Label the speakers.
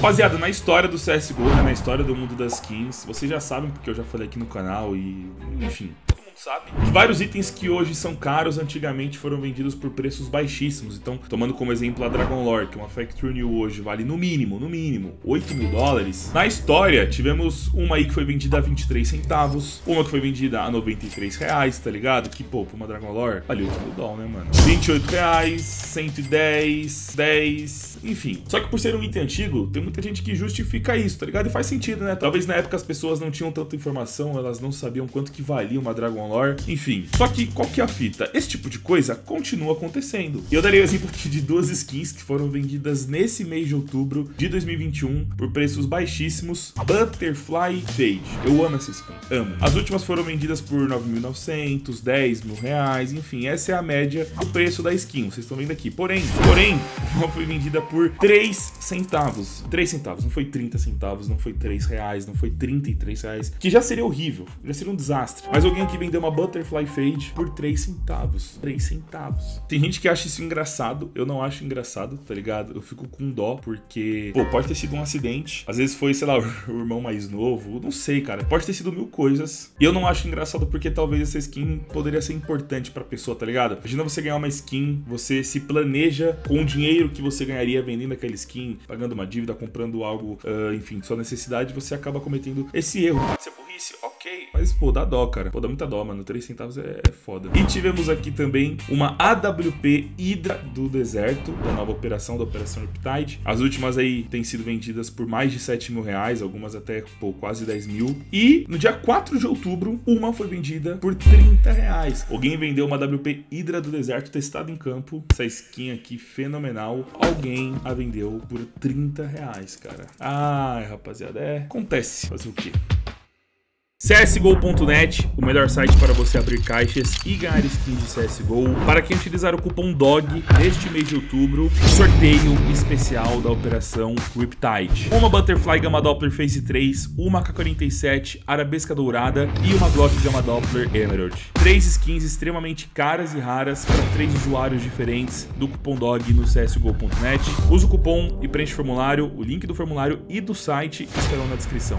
Speaker 1: Rapaziada, na história do CSGO, né, na história do mundo das skins, vocês já sabem, porque eu já falei aqui no canal e... Enfim, sabe? Vários itens que hoje são caros, antigamente foram vendidos por preços baixíssimos. Então, tomando como exemplo a Dragon Lore, que uma Factory New hoje vale no mínimo, no mínimo, 8 mil dólares. Na história, tivemos uma aí que foi vendida a 23 centavos, uma que foi vendida a 93 reais, tá ligado? Que, pô, pra uma Dragon Lore, vale 8 mil dólares, né, mano? 28 reais, 110, 10, enfim. Só que por ser um item antigo, tem muita gente que justifica isso, tá ligado? E faz sentido, né? Talvez na época as pessoas não tinham tanta informação, elas não sabiam quanto que valia uma Dragon lore, enfim. Só que qual que é a fita? Esse tipo de coisa continua acontecendo. E eu darei o exemplo aqui de duas skins que foram vendidas nesse mês de outubro de 2021 por preços baixíssimos. Butterfly Fade. Eu amo essa skin, amo. As últimas foram vendidas por 9.900, 10 mil reais, enfim, essa é a média do preço da skin, vocês estão vendo aqui. Porém, porém, uma foi vendida por 3 centavos. 3 centavos, não foi 30 centavos, não foi 3 reais, não foi 33 reais, que já seria horrível, já seria um desastre. Mas alguém aqui vendeu uma Butterfly Fade por 3 centavos. 3 centavos. Tem gente que acha isso engraçado. Eu não acho engraçado, tá ligado? Eu fico com dó, porque, pô, pode ter sido um acidente. Às vezes foi, sei lá, o irmão mais novo. Não sei, cara. Pode ter sido mil coisas. E eu não acho engraçado porque talvez essa skin poderia ser importante pra pessoa, tá ligado? Imagina você ganhar uma skin, você se planeja com o dinheiro que você ganharia vendendo aquela skin, pagando uma dívida, comprando algo, uh, enfim, sua necessidade, você acaba cometendo esse erro. Pode ser burrice, ok. Mas, pô, dá dó, cara. Pô, dá muita dó, mano. 3 centavos é, é foda. E tivemos aqui também uma AWP Hydra do Deserto, da nova operação, da Operação Riptide. As últimas aí têm sido vendidas por mais de 7 mil reais, algumas até, pô, quase 10 mil. E no dia 4 de outubro, uma foi vendida por 30 reais. Alguém vendeu uma AWP Hydra do Deserto testada em campo. Essa skin aqui, fenomenal. Alguém a vendeu por 30 reais, cara. Ai, rapaziada, é... Acontece. Fazer o quê? CSGO.net, o melhor site para você abrir caixas e ganhar skins de CSGO. Para quem utilizar o cupom DOG neste mês de outubro, sorteio especial da operação Riptide. Uma Butterfly Gamma Doppler Phase 3, uma K47 Arabesca Dourada e uma Glock Gamma Doppler Emerald. Três skins extremamente caras e raras para três usuários diferentes do cupom DOG no CSGO.net. Use o cupom e preenche o formulário, o link do formulário e do site estarão na descrição.